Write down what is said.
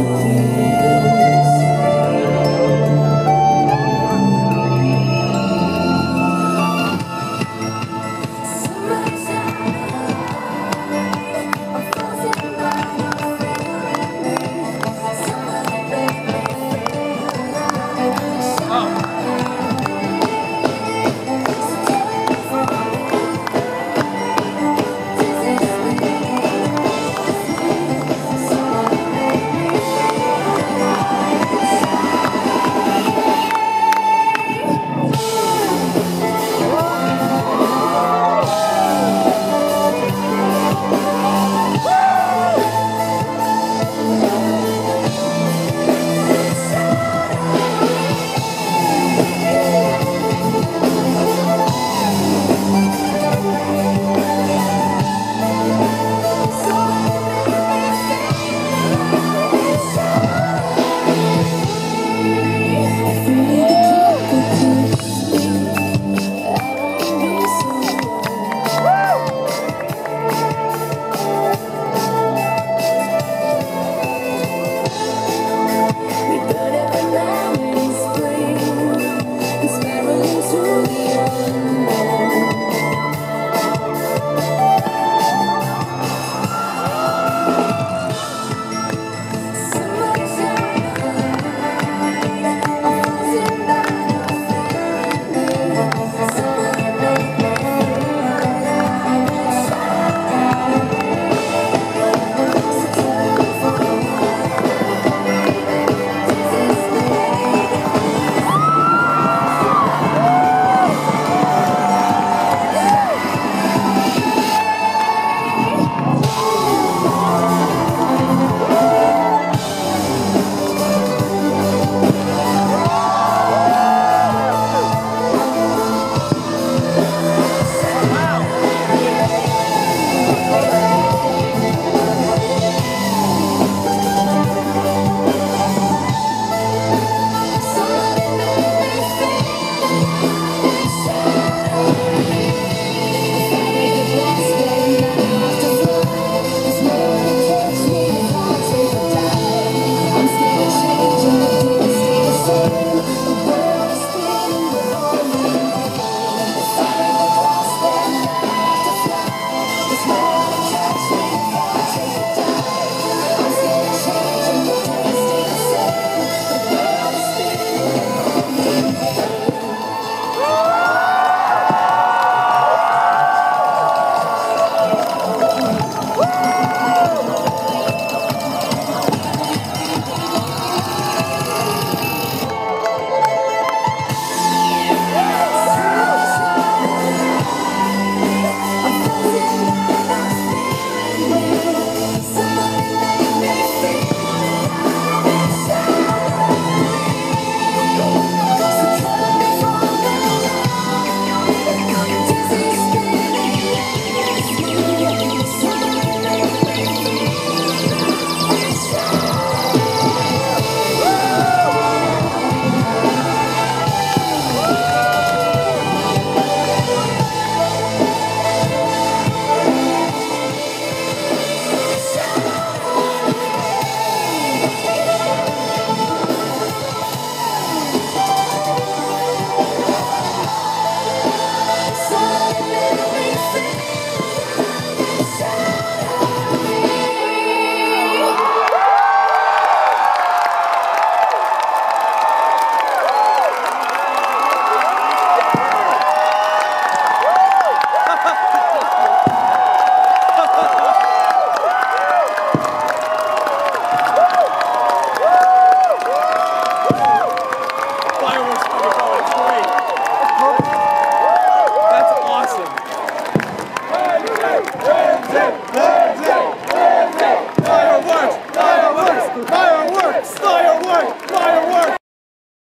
to